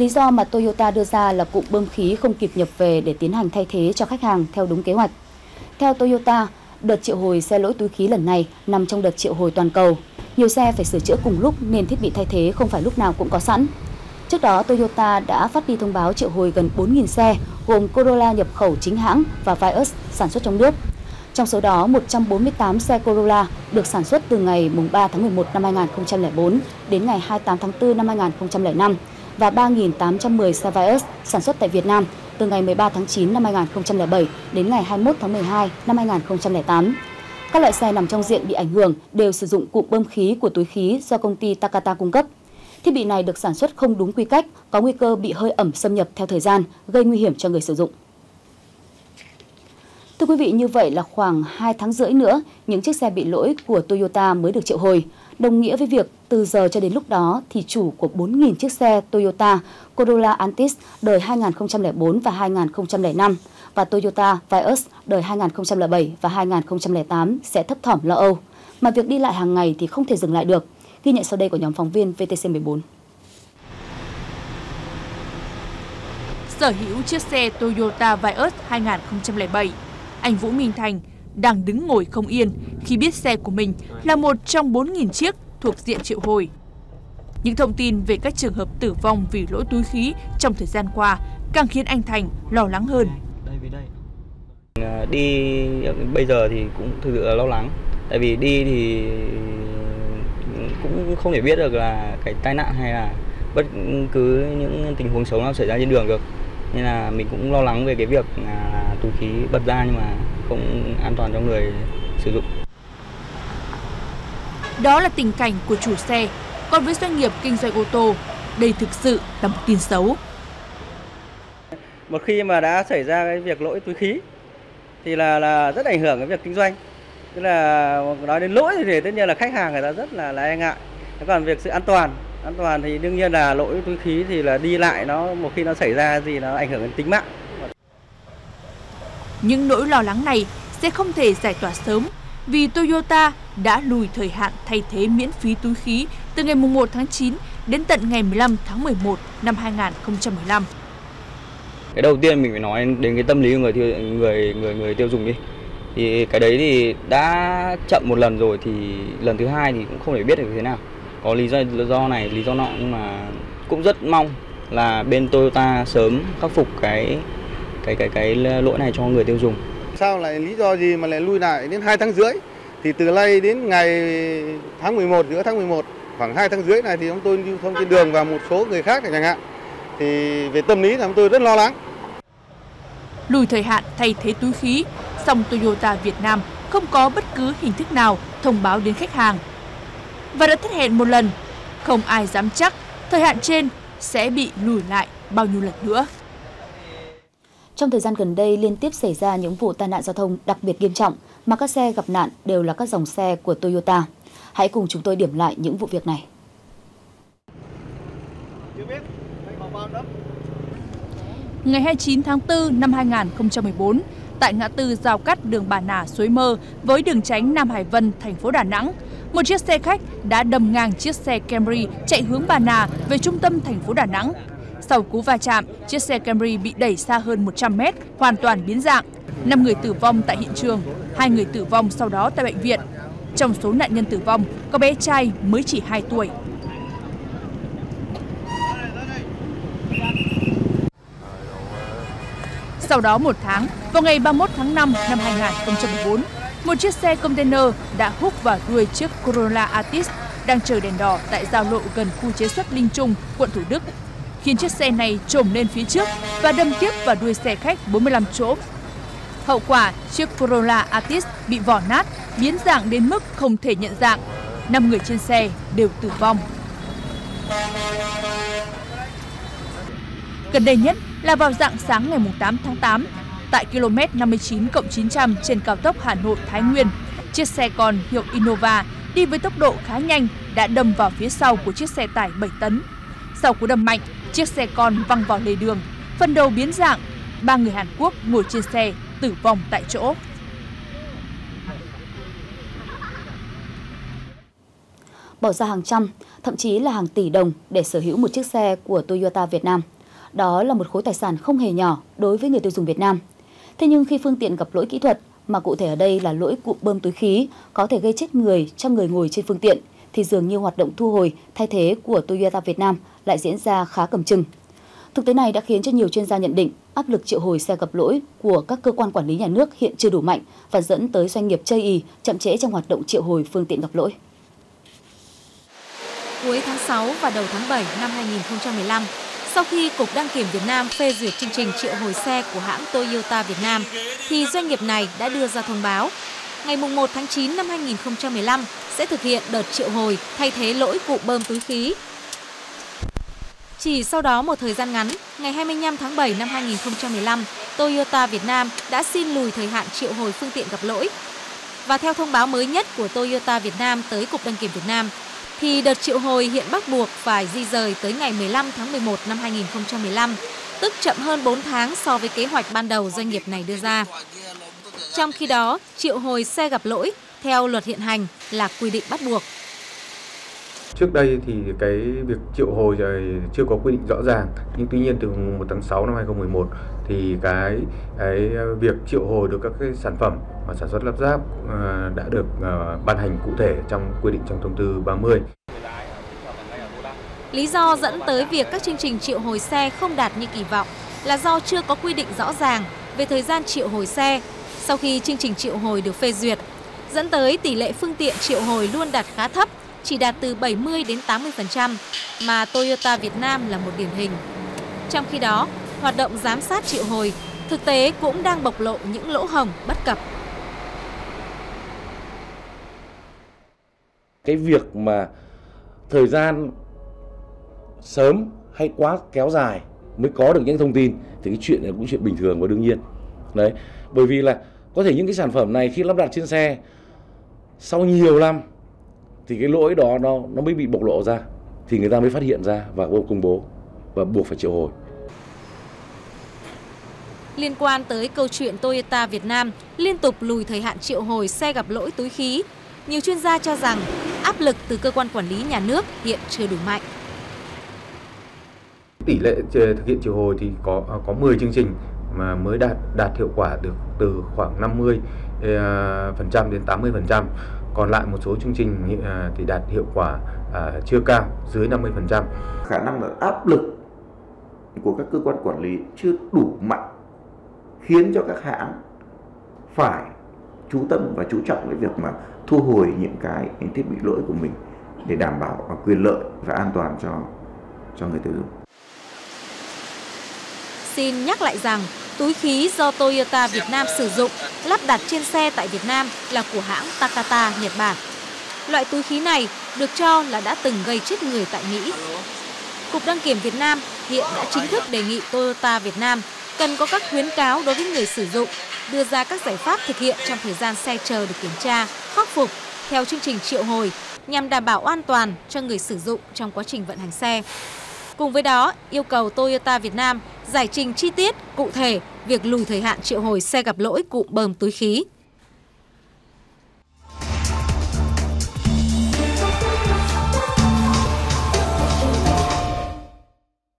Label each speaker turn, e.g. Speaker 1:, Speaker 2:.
Speaker 1: Lý do mà Toyota đưa ra là cụm bơm khí không kịp nhập về để tiến hành thay thế cho khách hàng theo đúng kế hoạch. Theo Toyota, đợt triệu hồi xe lỗi túi khí lần này nằm trong đợt triệu hồi toàn cầu. Nhiều xe phải sửa chữa cùng lúc nên thiết bị thay thế không phải lúc nào cũng có sẵn. Trước đó, Toyota đã phát đi thông báo triệu hồi gần 4.000 xe, gồm Corolla nhập khẩu chính hãng và Vios sản xuất trong nước. Trong số đó, 148 xe Corolla được sản xuất từ ngày 3 tháng 11 năm 2004 đến ngày 28 tháng 4 năm 2005 và 3.810 xe Vios sản xuất tại Việt Nam từ ngày 13 tháng 9 năm 2007 đến ngày 21 tháng 12 năm 2008. Các loại xe nằm trong diện bị ảnh hưởng đều sử dụng cụm bơm khí của túi khí do công ty Takata cung cấp. Thiết bị này được sản xuất không đúng quy cách, có nguy cơ bị hơi ẩm xâm nhập theo thời gian, gây nguy hiểm cho người sử dụng. Thưa quý vị, như vậy là khoảng 2 tháng rưỡi nữa, những chiếc xe bị lỗi của Toyota mới được triệu hồi. Đồng nghĩa với việc từ giờ cho đến lúc đó thì chủ của 4.000 chiếc xe Toyota Corolla Altis đời 2004 và 2005 và Toyota Vios đời 2007 và 2008 sẽ thấp thỏm lo âu. Mà việc đi lại hàng ngày thì không thể dừng lại được. Ghi nhận sau đây của nhóm phóng viên VTC14.
Speaker 2: Sở hữu chiếc xe Toyota Vios 2007, anh Vũ Minh Thành đang đứng ngồi không yên khi biết xe của mình là một trong 4.000 chiếc thuộc diện triệu hồi. Những thông tin về các trường hợp tử vong vì lỗi túi khí trong thời gian qua càng khiến anh Thành lo lắng hơn.
Speaker 3: À, đi bây giờ thì cũng thực sự là lo lắng, tại vì đi thì cũng không thể biết được là cái tai nạn hay là bất cứ những tình huống xấu nào xảy ra trên đường được nên là mình cũng lo lắng về cái việc là túi khí bật ra nhưng mà không an toàn cho người sử dụng.
Speaker 2: Đó là tình cảnh của chủ xe. Còn với doanh nghiệp kinh doanh ô tô, đây thực sự là một tin xấu.
Speaker 4: Một khi mà đã xảy ra cái việc lỗi túi khí thì là là rất ảnh hưởng cái việc kinh doanh. Tức là nói đến lỗi thì tất nhiên là khách hàng người ta rất là, là e ngại. Còn việc sự an toàn an toàn thì đương nhiên là lỗi túi khí thì là đi lại nó một khi nó xảy ra gì nó ảnh hưởng đến tính mạng
Speaker 2: những nỗi lo lắng này sẽ không thể giải tỏa sớm vì Toyota đã lùi thời hạn thay thế miễn phí túi khí từ ngày 1 tháng 9 đến tận ngày 15 tháng 11 năm 2015.
Speaker 3: Cái đầu tiên mình phải nói đến cái tâm lý của người tiêu người người người tiêu dùng đi. Thì cái đấy thì đã chậm một lần rồi thì lần thứ hai thì cũng không thể biết được thế nào. Có lý do lý do này, lý do nọ nhưng mà cũng rất mong là bên Toyota sớm khắc phục cái cái cái cái lỗi này cho người tiêu dùng.
Speaker 5: Sao lại lý do gì mà lại lui lại đến 2 tháng rưỡi? Thì từ nay đến ngày tháng 11 giữa tháng 11 khoảng 2 tháng rưỡi này thì chúng tôi lưu thông trên đường và một số người khác chẳng hạn. Thì về tâm lý là chúng tôi rất lo lắng.
Speaker 2: Lùi thời hạn thay thế túi khí, song Toyota Việt Nam không có bất cứ hình thức nào thông báo đến khách hàng. Và đã thất hẹn một lần, không ai dám chắc thời hạn trên sẽ bị lùi lại bao nhiêu lần nữa.
Speaker 1: Trong thời gian gần đây liên tiếp xảy ra những vụ tai nạn giao thông đặc biệt nghiêm trọng mà các xe gặp nạn đều là các dòng xe của Toyota. Hãy cùng chúng tôi điểm lại những vụ việc này.
Speaker 2: Ngày 29 tháng 4 năm 2014, tại ngã tư giao cắt đường Bà Nà Suối Mơ với đường tránh Nam Hải Vân, thành phố Đà Nẵng, một chiếc xe khách đã đâm ngang chiếc xe Camry chạy hướng Bà Nà về trung tâm thành phố Đà Nẵng sau cú va chạm, chiếc xe Camry bị đẩy xa hơn 100 mét, hoàn toàn biến dạng. 5 người tử vong tại hiện trường, hai người tử vong sau đó tại bệnh viện. Trong số nạn nhân tử vong, có bé trai mới chỉ 2 tuổi. Sau đó một tháng, vào ngày 31 tháng 5 năm 2014, một chiếc xe container đã hút vào đuôi chiếc Corolla Altis đang chờ đèn đỏ tại giao lộ gần khu chế xuất Linh Trung, quận Thủ Đức khiến chiếc xe này trồm lên phía trước và đâm tiếp vào đuôi xe khách 45 chỗ. Hậu quả, chiếc Corolla Altis bị vỏ nát, biến dạng đến mức không thể nhận dạng. 5 người trên xe đều tử vong. Gần đây nhất là vào dạng sáng ngày 8 tháng 8, tại km 59 900 trên cao tốc Hà Nội Thái Nguyên, chiếc xe con hiệu Innova đi với tốc độ khá nhanh đã đâm vào phía sau của chiếc xe tải 7 tấn. Sau cú đâm mạnh, Chiếc xe con văng vào lề đường, phần đầu biến dạng. Ba người Hàn Quốc ngồi trên xe tử vong tại chỗ.
Speaker 1: bỏ ra hàng trăm, thậm chí là hàng tỷ đồng để sở hữu một chiếc xe của Toyota Việt Nam. Đó là một khối tài sản không hề nhỏ đối với người tiêu dùng Việt Nam. Thế nhưng khi phương tiện gặp lỗi kỹ thuật, mà cụ thể ở đây là lỗi cụm bơm túi khí có thể gây chết người cho người ngồi trên phương tiện, thì dường như hoạt động thu hồi thay thế của Toyota Việt Nam lại diễn ra khá cầm chừng. Thực tế này đã khiến cho nhiều chuyên gia nhận định áp lực triệu hồi xe gặp lỗi của các cơ quan quản lý nhà nước hiện chưa đủ mạnh và dẫn tới doanh nghiệp chây ý, chậm trễ trong hoạt động triệu hồi phương tiện gặp lỗi.
Speaker 6: Cuối tháng 6 và đầu tháng 7 năm 2015, sau khi Cục Đăng kiểm Việt Nam phê duyệt chương trình triệu hồi xe của hãng Toyota Việt Nam, thì doanh nghiệp này đã đưa ra thông báo ngày 1 tháng 9 năm 2015 sẽ thực hiện đợt triệu hồi thay thế lỗi cụ bơm túi khí. Chỉ sau đó một thời gian ngắn, ngày 25 tháng 7 năm 2015, Toyota Việt Nam đã xin lùi thời hạn triệu hồi phương tiện gặp lỗi. Và theo thông báo mới nhất của Toyota Việt Nam tới Cục Đăng kiểm Việt Nam, thì đợt triệu hồi hiện bắt buộc phải di rời tới ngày 15 tháng 11 năm 2015, tức chậm hơn 4 tháng so với kế hoạch ban đầu doanh nghiệp này đưa ra. Trong khi đó, triệu hồi xe gặp lỗi theo luật hiện hành là quy định bắt buộc.
Speaker 7: Trước đây thì cái việc triệu hồi chưa có quy định rõ ràng, nhưng tuy nhiên từ 1 tháng 6 năm 2011 thì cái cái việc triệu hồi được các cái sản phẩm mà sản xuất lắp ráp ờ, đã được ờ, ban hành cụ thể trong quy định trong thông tư 30.
Speaker 6: Lý do dẫn tới việc các chương trình triệu hồi xe không đạt như kỳ vọng là do chưa có quy định rõ ràng về thời gian triệu hồi xe sau khi chương trình triệu hồi được phê duyệt, dẫn tới tỷ lệ phương tiện triệu hồi luôn đạt khá thấp, chỉ đạt từ 70 đến 80% mà Toyota Việt Nam là một điển hình. Trong khi đó, hoạt động giám sát triệu hồi thực tế cũng đang bộc lộ những lỗ hồng bất cập.
Speaker 8: Cái việc mà thời gian sớm hay quá kéo dài mới có được những thông tin thì cái chuyện này cũng chuyện bình thường và đương nhiên. Đấy, bởi vì là có thể những cái sản phẩm này khi lắp đặt trên xe sau nhiều năm thì cái lỗi đó nó nó mới bị bộc lộ ra thì người ta mới phát hiện ra và công bố và buộc phải triệu hồi.
Speaker 6: Liên quan tới câu chuyện Toyota Việt Nam liên tục lùi thời hạn triệu hồi xe gặp lỗi túi khí, nhiều chuyên gia cho rằng áp lực từ cơ quan quản lý nhà nước hiện chưa đủ mạnh.
Speaker 7: Tỷ lệ thực hiện triệu hồi thì có có 10 chương trình mà mới đạt đạt hiệu quả được từ khoảng 50 ờ, phần trăm đến 80 phần trăm còn lại một số chương trình ờ, thì đạt hiệu quả ờ, chưa cao, dưới 50 phần trăm
Speaker 9: khả năng là áp lực của các cơ quan quản lý chưa đủ mạnh, khiến cho các hãng phải chú tâm và chú trọng cái việc mà thu hồi những cái thiết bị lỗi của mình để đảm bảo quyền lợi và an toàn cho cho người tiêu dùng.
Speaker 6: Xin nhắc lại rằng túi khí do Toyota Việt Nam sử dụng lắp đặt trên xe tại Việt Nam là của hãng Takata, Nhật Bản. Loại túi khí này được cho là đã từng gây chết người tại Mỹ. Cục đăng kiểm Việt Nam hiện đã chính thức đề nghị Toyota Việt Nam cần có các khuyến cáo đối với người sử dụng, đưa ra các giải pháp thực hiện trong thời gian xe chờ được kiểm tra, khắc phục theo chương trình triệu hồi nhằm đảm bảo an toàn cho người sử dụng trong quá trình vận hành xe. Cùng với đó, yêu cầu Toyota Việt Nam giải trình chi tiết, cụ thể việc lùi thời hạn triệu hồi xe gặp lỗi cụm bơm túi khí.